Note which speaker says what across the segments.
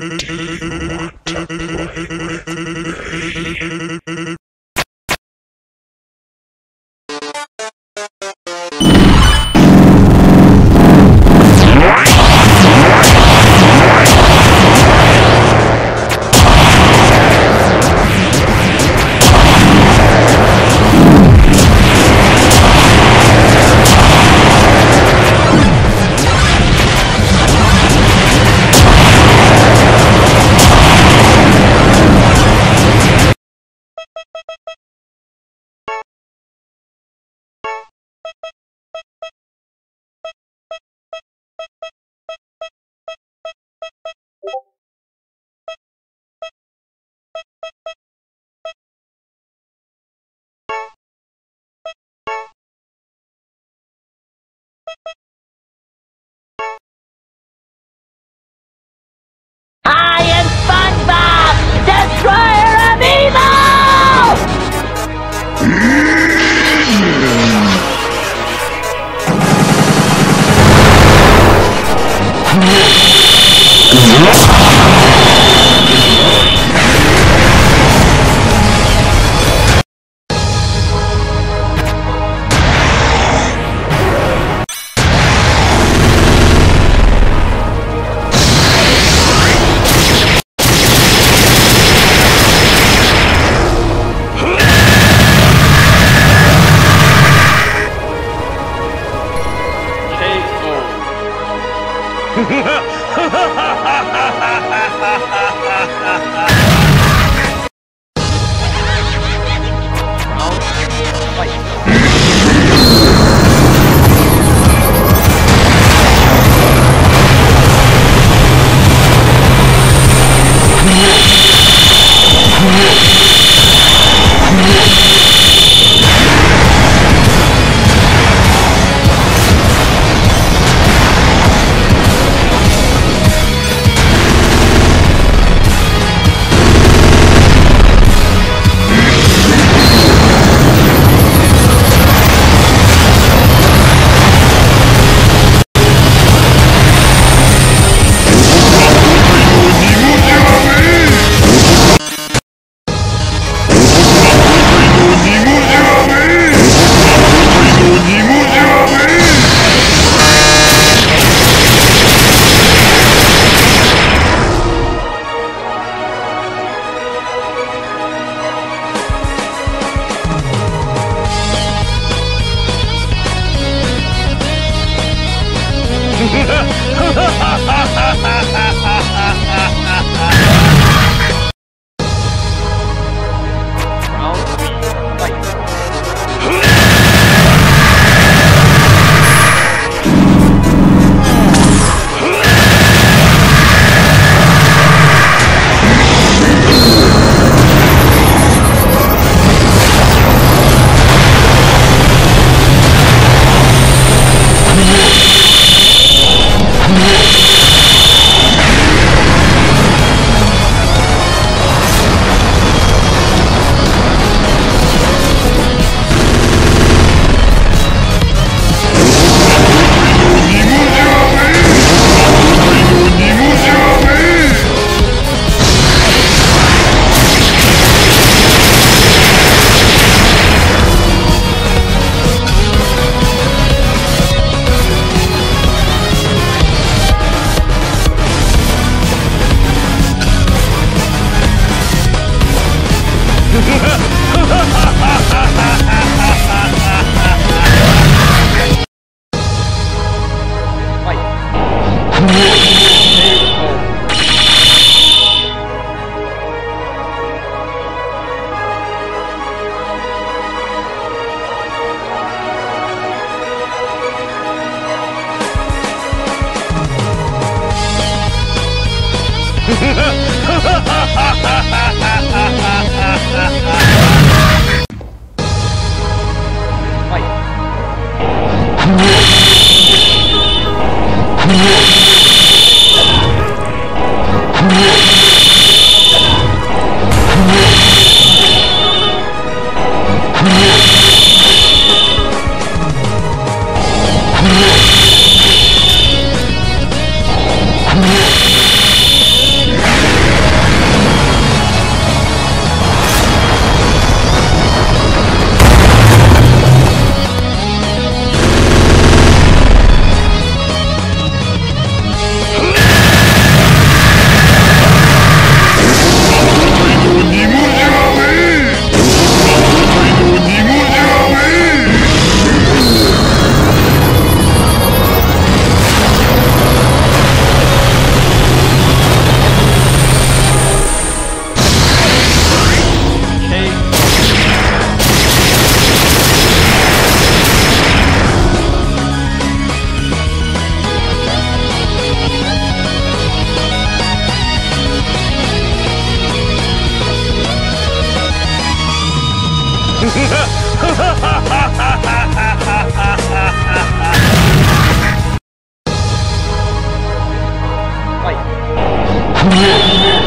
Speaker 1: Dave 呵呵呵呵。Yeah.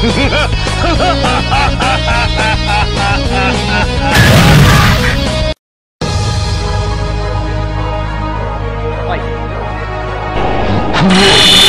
Speaker 1: 喂。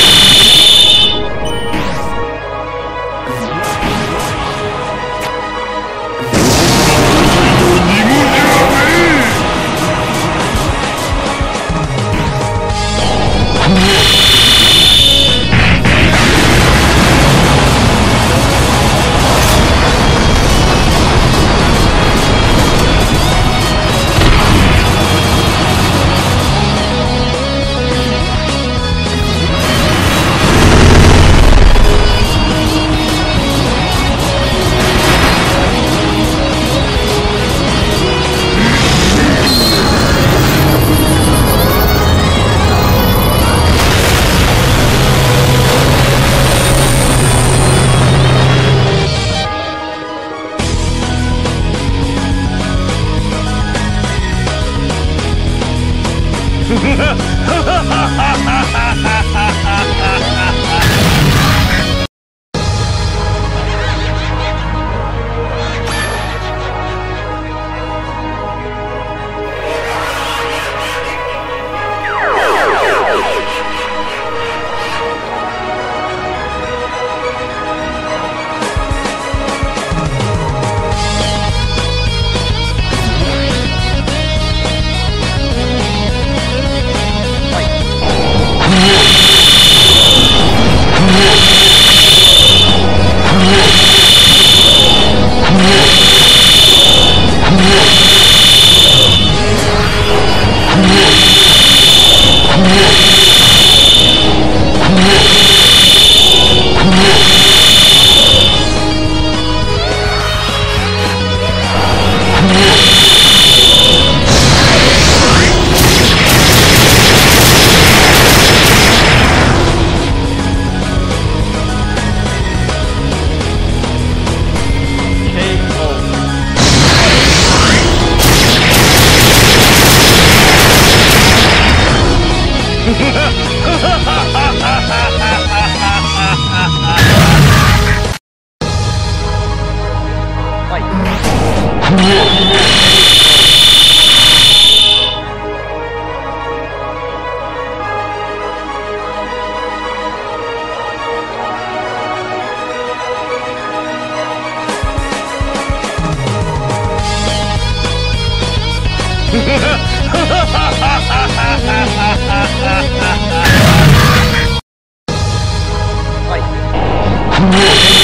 Speaker 1: Whoa!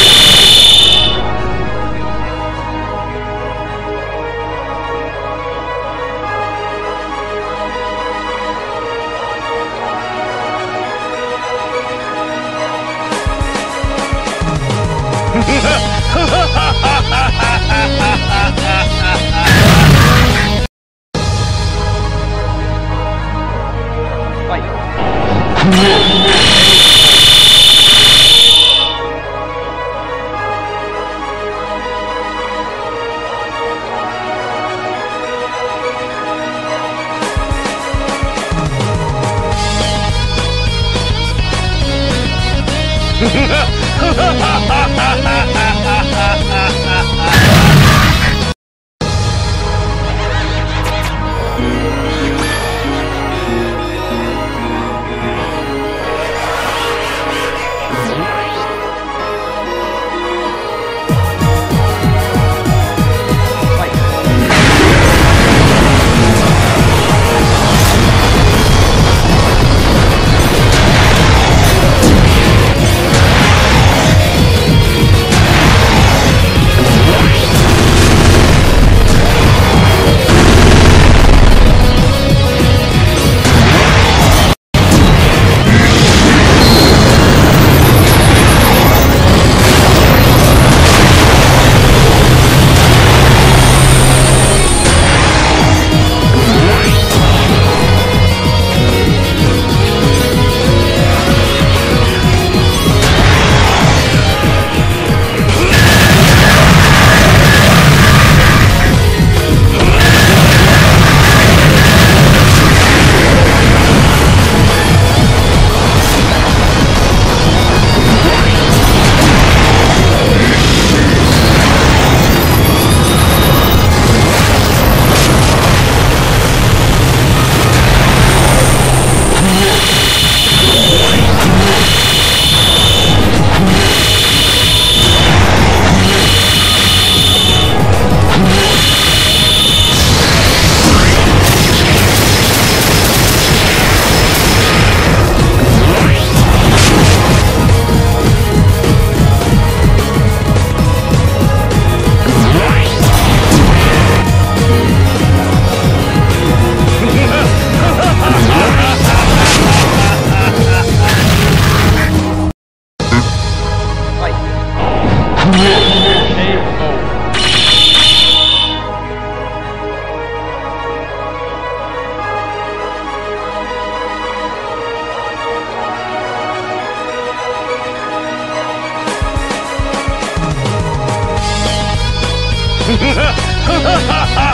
Speaker 1: 哈哈哈哈哈。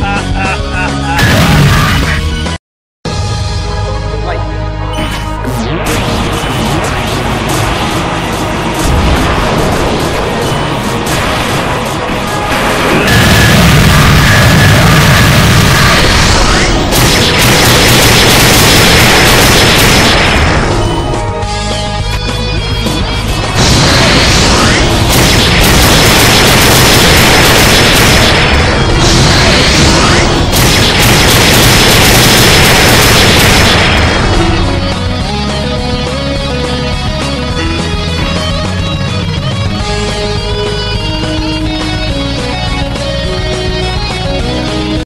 Speaker 1: Ah ah.